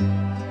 you